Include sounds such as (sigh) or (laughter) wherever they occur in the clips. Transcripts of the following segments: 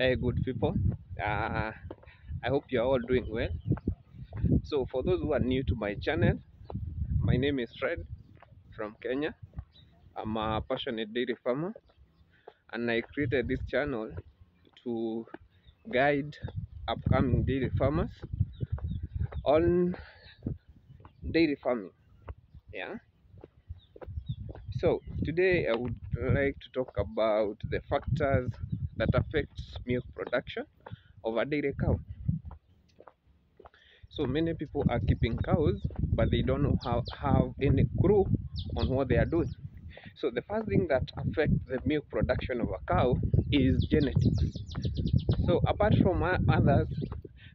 Hey, good people. Uh, I hope you're all doing well. So, for those who are new to my channel, my name is Fred from Kenya. I'm a passionate dairy farmer, and I created this channel to guide upcoming dairy farmers on dairy farming. Yeah. So, today I would like to talk about the factors that affects milk production of a dairy cow. So many people are keeping cows, but they don't know how have any clue on what they are doing. So the first thing that affects the milk production of a cow is genetics. So apart from others,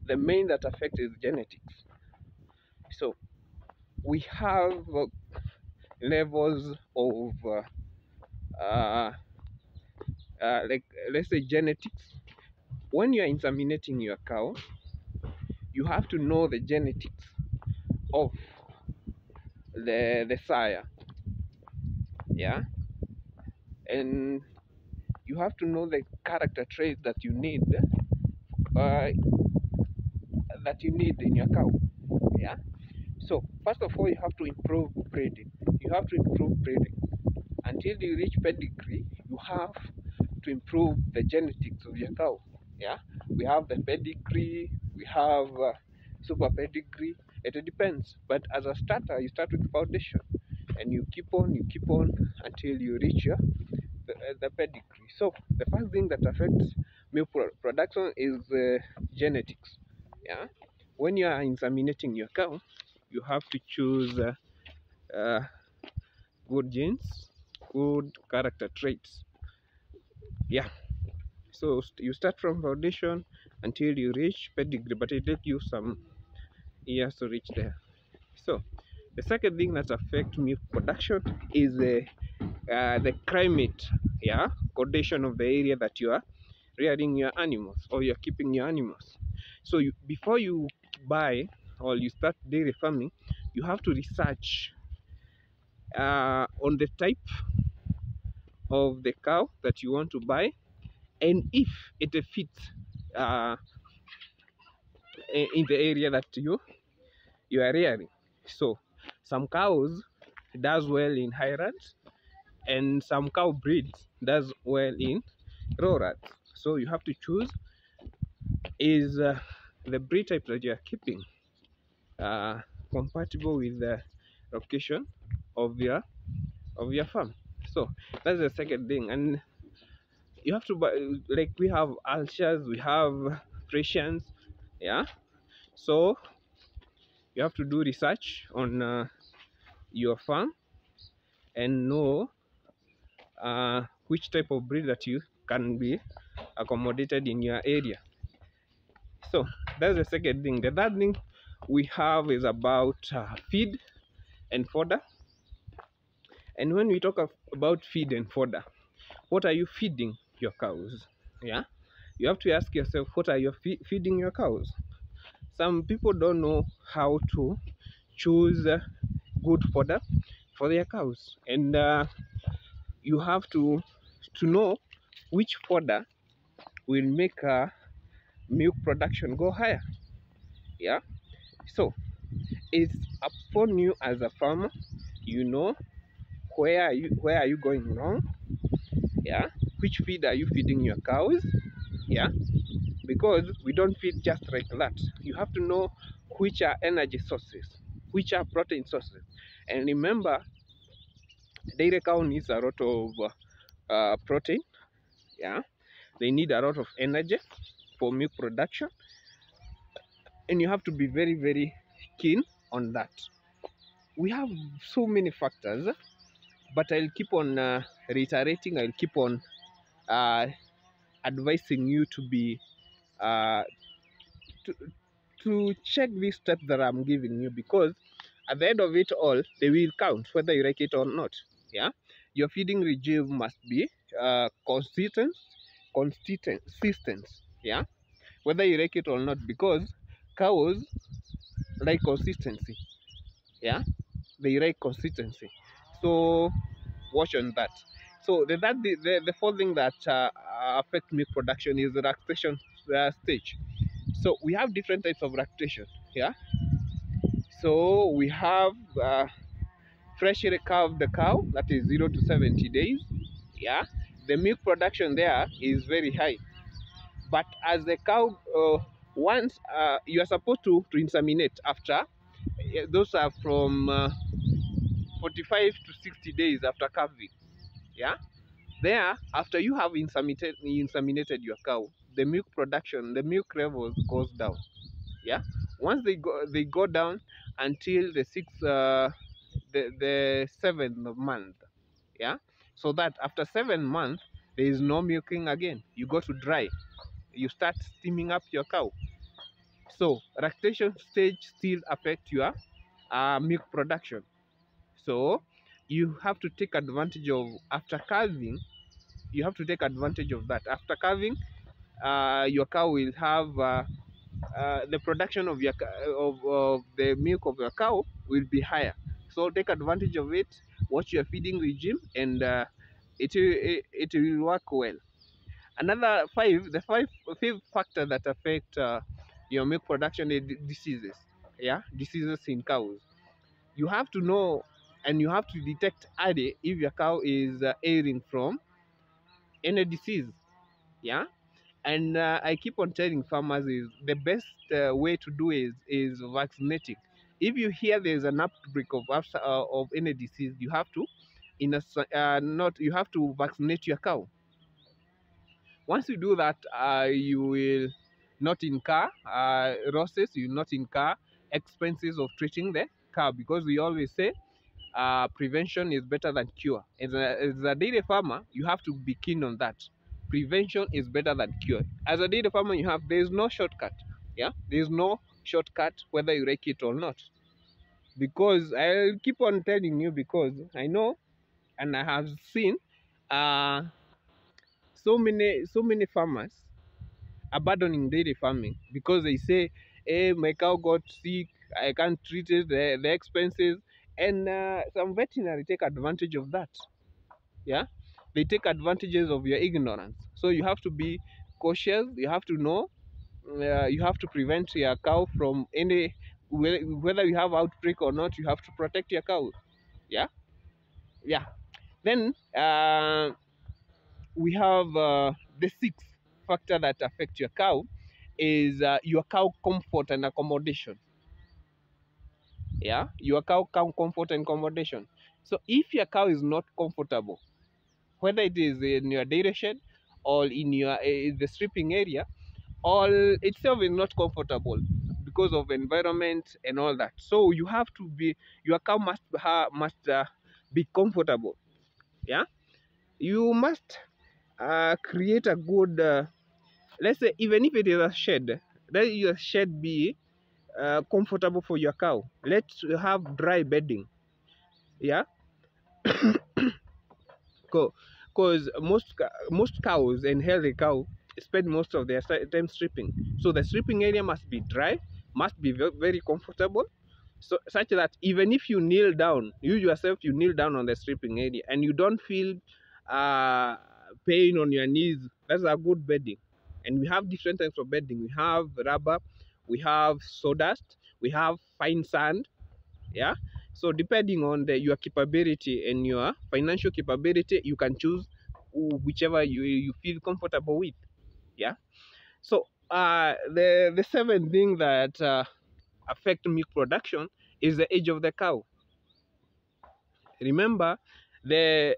the main that affect is genetics. So we have levels of uh, uh, uh, like let's say genetics. When you are inseminating your cow, you have to know the genetics of the the sire. Yeah? And you have to know the character traits that you need uh, that you need in your cow. Yeah? So first of all you have to improve breeding. You have to improve breeding. Until you reach pedigree you have to improve the genetics of your cow yeah? We have the pedigree we have uh, super pedigree it depends. But as a starter you start with foundation and you keep on you keep on until you reach your the, uh, the pedigree. So the first thing that affects milk production is uh, genetics yeah? When you are inseminating your cow you have to choose uh, uh, good genes good character traits yeah. So you start from foundation until you reach pedigree but it takes you some years to reach there. So the second thing that affects milk production is uh, uh, the climate yeah condition of the area that you are rearing your animals or you're keeping your animals. So you, before you buy or you start dairy farming you have to research uh, on the type of the cow that you want to buy and if it fits uh, in the area that you you are rearing. So some cows does well in high and some cow breeds does well in rats so you have to choose is uh, the breed type that you are keeping uh, compatible with the location of your of your farm so that's the second thing. And you have to buy like we have Ayrshires we have Friesians yeah? So you have to do research on uh, your farm and know uh, which type of breed that you can be accommodated in your area. So that's the second thing. The third thing we have is about uh, feed and fodder and when we talk of, about feed and fodder what are you feeding your cows? Yeah? You have to ask yourself what are you fe- feeding your cows? Some people don't know how to choose uh, good fodder for their cows. And uh, you have to to know which fodder will make uh, milk production go higher. Yeah? So it's upon you as a farmer you know where are you where are you going wrong? Yeah. Which feed are you feeding your cows? Yeah. Because we don't feed just like that. You have to know which are energy sources which are protein sources. And remember dairy cow needs a lot of uh, protein. Yeah. They need a lot of energy for milk production. And you have to be very very keen on that. We have so many factors but i'll keep on uh, reiterating i'll keep on uh, advising you to be uh, to, to check these steps that i'm giving you because at the end of it all they will count whether you like it or not yeah? Your feeding regime must be uh, consistent consistent consistent yeah? Whether you like it or not because cows like consistency yeah? They like consistency so watch on that So the that the, the, the fourth thing that uh, affect milk production is the lactation uh, stage. So we have different types of lactation. Yeah. So we have uh, freshly calved the cow that is zero to seventy days. Yeah. The milk production there is very high, but as the cow uh, once uh, you are supposed to to inseminate after eh, those are from uh, 45 to 60 days after calving. Yeah? There after you have inseminated inseminated your cow the milk production the milk levels goes down. Yeah? Once they go they go down until the sixth uh, the the seventh month. Yeah? So that after seven months there is no milking again. You go to dry. You start steaming up your cow. So lactation stage still affect your uh, milk production so you have to take advantage of after calving you have to take advantage of that. After calving uh, your cow will have uh, uh, the production of your of, of the milk of your cow will be higher. So take advantage of it watch your feeding regime and uh, it, it, it will work well. Another five the five fifth factor that affect uh, your milk production is diseases. Yeah? Diseases in cows. You have to know and you have to detect early if your cow is uh, airing from any disease yeah? And uh, i keep on telling farmers is the best uh, way to do is is vaccinating. If you hear there's an outbreak of uh, of any disease you have to in a uh, not you have to vaccinate your cow. Once you do that uh, you will not incur uh, losses you not incur expenses of treating the cow because we always say uh, prevention is better than cure. As a, as a dairy farmer, you have to be keen on that. Prevention is better than cure. As a dairy farmer, you have there is no shortcut. Yeah, there is no shortcut whether you like it or not. Because I'll keep on telling you because I know and I have seen uh, so many so many farmers abandoning dairy farming because they say, "Hey, my cow got sick. I can't treat it. The, the expenses." And uh, some veterinary take advantage of that. Yeah? They take advantages of your ignorance. So you have to be cautious. You have to know uh, you have to prevent your cow from any whether you have outbreak or not you have to protect your cow. Yeah? Yeah. Then uh, we have uh, the sixth factor that affects your cow is uh, your cow comfort and accommodation yeah? Your cow can comfort and accommodation. So if your cow is not comfortable whether it is in your dairy shed or in your uh, the stripping area all itself is not comfortable because of environment and all that. So you have to be your cow must ha, must uh, be comfortable. Yeah? You must uh, create a good uh, let's say even if it is a shed let your shed be uh, comfortable for your cow. Let's have dry bedding. Yeah. (coughs) Because most most cows and healthy cow spend most of their time stripping. So the stripping area must be dry, must be very comfortable, so such that even if you kneel down, you yourself you kneel down on the stripping area and you don't feel uh, pain on your knees. That's a good bedding. And we have different types of bedding. We have rubber, we have sawdust we have fine sand yeah? So depending on the, your capability and your financial capability you can choose whichever you, you feel comfortable with yeah? So uh the the seventh thing that uh, affect milk production is the age of the cow. Remember the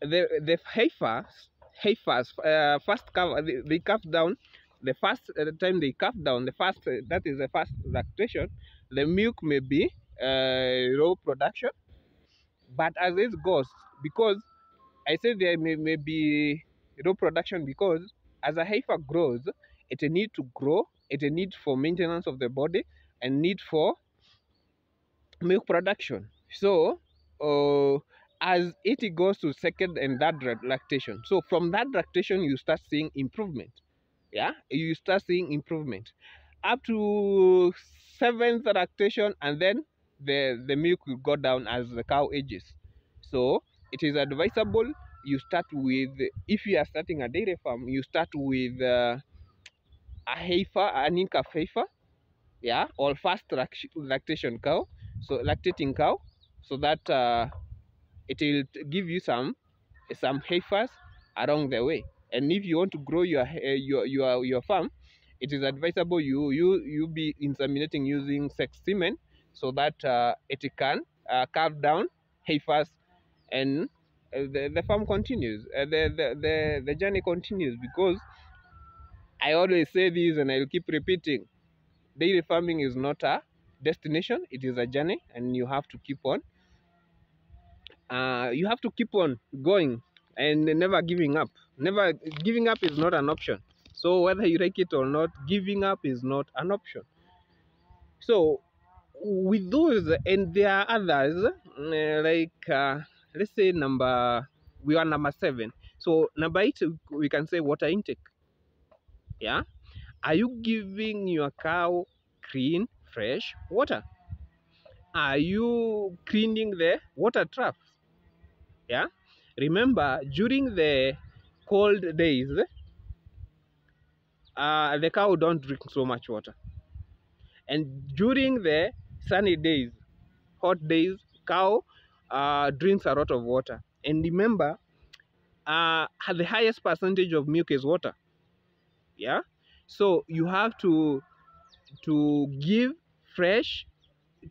the the heifers heifers uh, first cover they, they calf down the first uh, time they calf down, the first uh, that is the first lactation, the milk may be uh, low production, but as it goes, because I say there may, may be low production because as a heifer grows, it need to grow, it need for maintenance of the body, and need for milk production. So, uh, as it goes to second and third lactation, so from that lactation you start seeing improvement yeah you start seeing improvement. Up to seventh lactation and then the the milk will go down as the cow ages. So it is advisable you start with if you are starting a dairy farm you start with uh, a heifer an in-calf heifer yeah or fast lactation cow so lactating cow so that uh, it will give you some some heifers along the way and if you want to grow your uh, your your your farm it is advisable you you you be inseminating using sex semen so that uh, it can uh, carve down heifers and uh, the, the farm continues. The, the the the journey continues because i always say this and i'll keep repeating. Dairy farming is not a destination it is a journey and you have to keep on uh, you have to keep on going and never giving up never giving up is not an option. So whether you like it or not giving up is not an option. So with those and there are others uh, like uh, let's say number we are number seven. So number eight we can say water intake. Yeah? Are you giving your cow clean fresh water? Are you cleaning the water troughs yeah? Remember during the cold days uh, the cow don't drink so much water. And during the sunny days hot days cow uh, drinks a lot of water. And remember uh, the highest percentage of milk is water. Yeah? So you have to to give fresh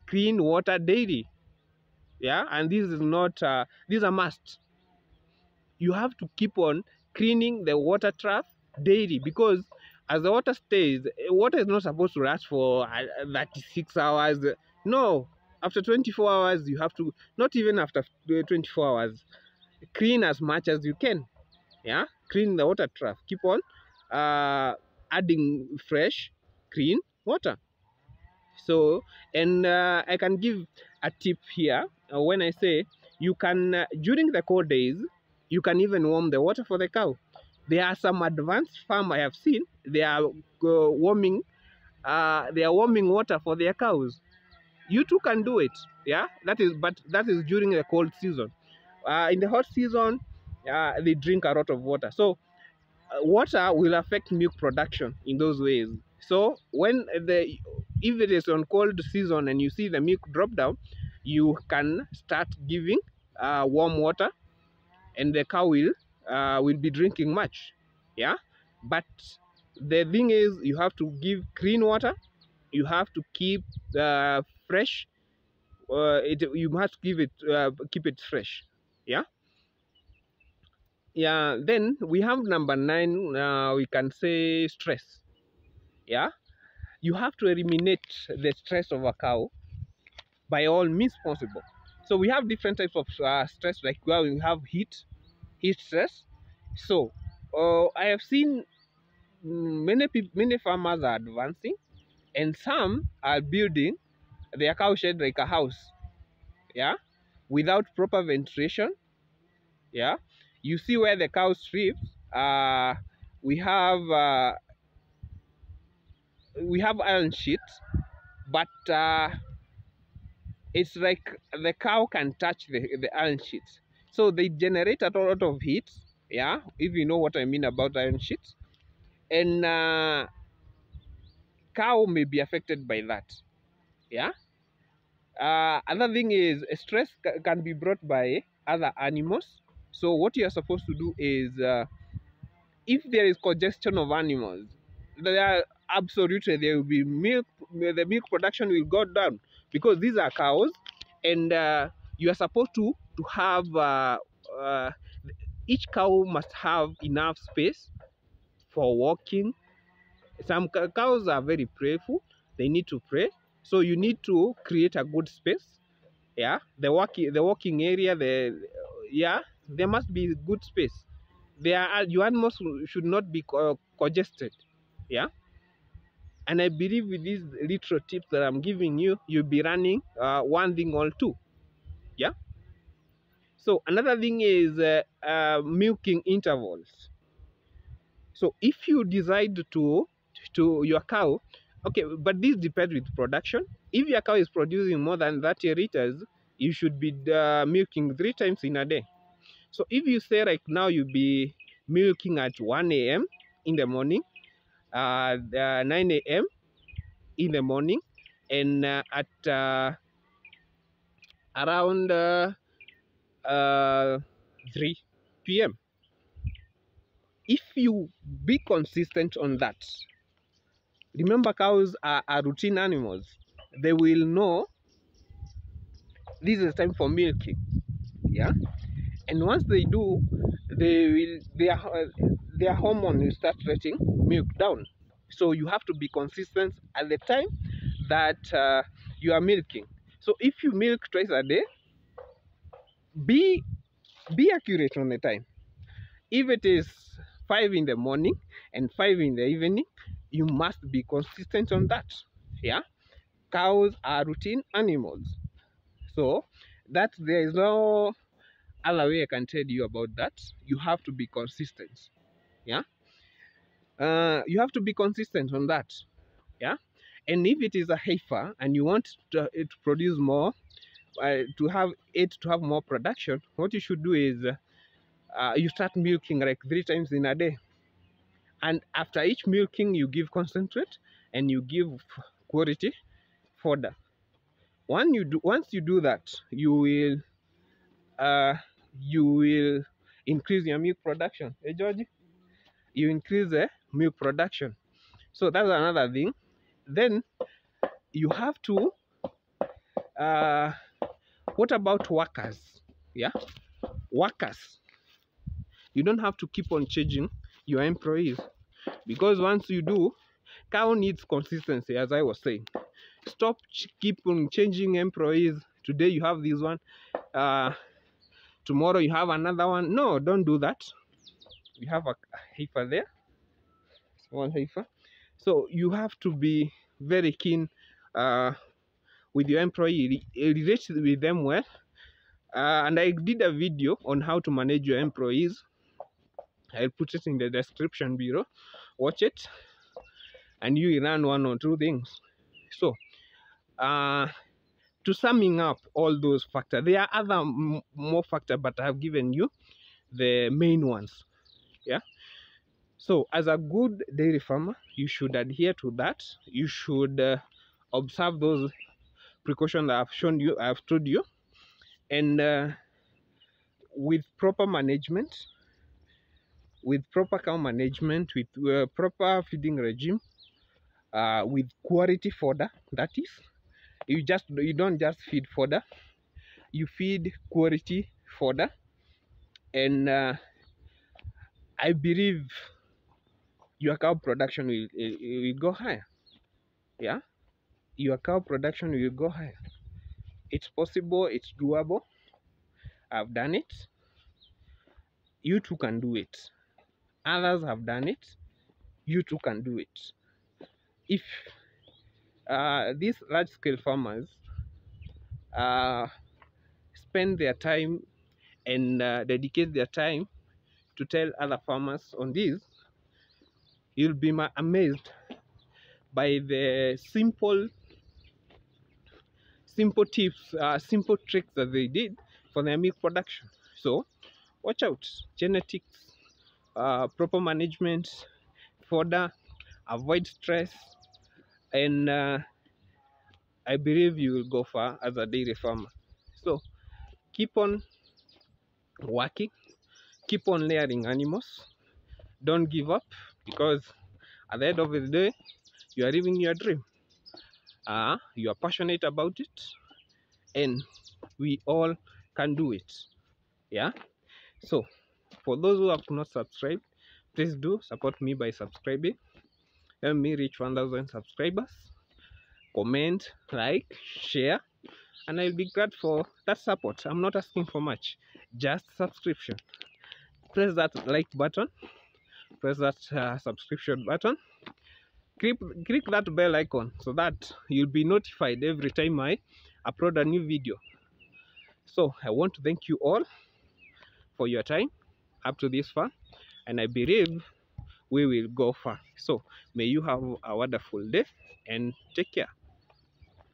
clean water daily. Yeah? And this is not uh, this is a must. You have to keep on cleaning the water trough daily because as the water stays eh, water is not supposed to last for uh, 36 hours. No after 24 hours you have to not even after uh, 24 hours clean as much as you can. Yeah? Clean the water trough. Keep on uh, adding fresh clean water. So and uh, i can give a tip here uh, when i say you can uh, during the cold days you can even warm the water for the cow. There are some advanced farm i have seen they are uh, warming uh, they are warming water for their cows. You too can do it yeah? That is but that is during the cold season. Uh, in the hot season uh, they drink a lot of water. So uh, water will affect milk production in those ways. So when the if it is on cold season and you see the milk drop down you can start giving uh, warm water and the cow will uh, will be drinking much yeah? But the thing is you have to give clean water you have to keep uh, fresh uh, it you must give it uh, keep it fresh yeah? Yeah then we have number nine uh, we can say stress yeah? You have to eliminate the stress of a cow by all means possible so we have different types of uh, stress like well we have heat heat stress. So uh, i have seen many people many farmers are advancing and some are building their cow shed like a house yeah without proper ventilation yeah. You see where the cow sleeps uh we have uh, we have iron sheets but uh it's like the cow can touch the, the iron sheets. So they generate a lot of heat yeah if you know what i mean about iron sheets. And uh, cow may be affected by that yeah. Uh, another thing is stress can be brought by other animals. So what you are supposed to do is uh, if there is congestion of animals there absolutely there will be milk the milk production will go down because these are cows and uh, you are supposed to to have uh, uh, each cow must have enough space for walking. Some cows are very prayerful they need to pray. So you need to create a good space yeah? The walking the walking area the yeah there must be good space. There are your animals should not be co- congested yeah and i believe with these little tips that i'm giving you you'll be running uh, one thing or two. Yeah? So another thing is uh, uh, milking intervals. So if you decide to to your cow okay but this depends with production. If your cow is producing more than 30 liters you should be uh, milking three times in a day. So if you say like now you'll be milking at 1 a.m. in the morning, uh, uh, 9 a.m. in the morning, and uh, at uh, around uh, uh, 3 p.m. If you be consistent on that, remember cows are, are routine animals. They will know this is time for milking. Yeah, and once they do, they will their their hormone will start letting milk down. So you have to be consistent at the time that uh, you are milking. So if you milk twice a day, be be accurate on the time. If it is five in the morning and five in the evening, you must be consistent on that. Yeah, cows are routine animals, so that there is no other way I can tell you about that. You have to be consistent. Yeah, uh, you have to be consistent on that. Yeah, and if it is a heifer and you want to, it to produce more, uh, to have it to have more production, what you should do is uh, you start milking like three times in a day, and after each milking you give concentrate and you give quality fodder. When you do, once you do that, you will uh, you will increase your milk production. Hey Georgie, you increase the milk production. So that's another thing. Then you have to. Uh, what about workers? Yeah, workers. You don't have to keep on changing your employees because once you do, cow needs consistency, as I was saying. Stop keep on changing employees. Today you have this one. Uh, tomorrow you have another one no don't do that we have a heifer there small heifer. So you have to be very keen uh, with your employee relate with them well. Uh, and i did a video on how to manage your employees. I'll put it in the description below. Watch it and you learn one or two things. So uh to summing up all those factors there are other more factors but i have given you the main ones yeah? So as a good dairy farmer you should adhere to that. You should uh, observe those precautions i've shown you i've told you. And uh, with proper management with proper cow management with uh, proper feeding regime uh, with quality fodder that is. You just you don't just feed fodder. You feed quality fodder. And uh, i believe your cow production will, will go higher. Yeah? Your cow production will go higher. It's possible it's doable. I've done it. You too can do it. Others have done it. You too can do it. If uh, these large scale farmers uh, spend their time and uh, dedicate their time to tell other farmers on this, you'll be amazed by the simple simple tips, uh, simple tricks that they did for their milk production. So watch out, genetics, uh, proper management, fodder, avoid stress, and uh, I believe you will go far as a dairy farmer. So keep on working, keep on layering animals, don't give up because at the end of the day, you are living your dream. Uh, you are passionate about it, and we all can do it. Yeah. So, for those who have not subscribed, please do support me by subscribing help me reach 1000 subscribers comment like share and i'll be glad for that support i'm not asking for much just subscription press that like button press that uh, subscription button click, click that bell icon so that you'll be notified every time i upload a new video so i want to thank you all for your time up to this far and i believe we will go far. So may you have a wonderful day and take care.